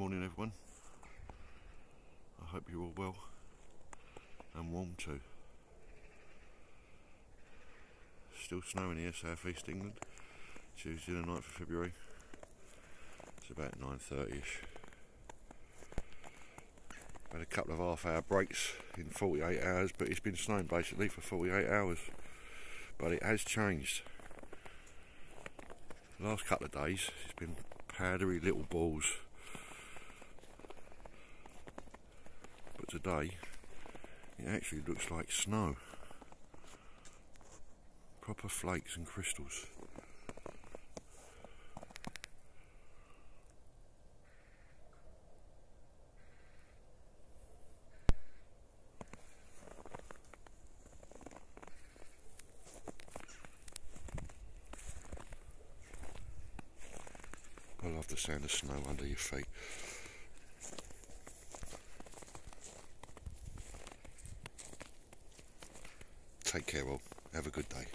one. I hope you're all well and warm too. Still snowing here, South East England. Tuesday the 9th of February. It's about 9.30ish. Had a couple of half hour breaks in 48 hours, but it's been snowing basically for 48 hours. But it has changed. The last couple of days, it's been powdery little balls. Today, it actually looks like snow. Proper flakes and crystals. I love the sound of snow under your feet. Take care all. Have a good day.